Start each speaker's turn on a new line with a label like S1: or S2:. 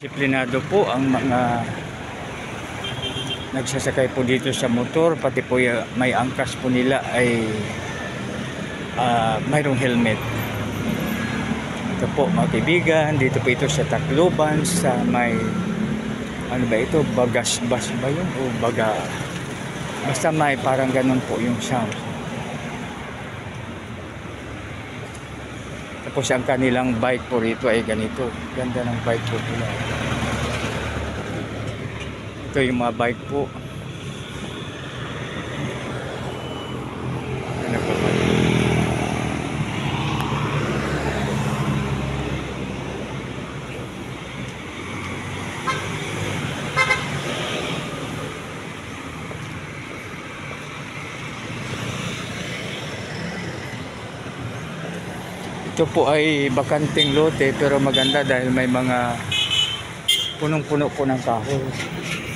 S1: Disiplinado po ang mga nagsasakay po dito sa motor, pati po may angkas po nila ay ah, mayroong helmet. Ito po mga kaibigan, dito po ito sa Tacloban sa may ano ba ito, bagas-bas ba yun o baga basta may parang ganun po yung sound. Tapos ang kanilang bike po rito ay ganito. Ganda ng bike po nila. Ito yung mga bike po. Ano? Ito po ay bakanting lote pero maganda dahil may mga punong-puno po ng kahoy.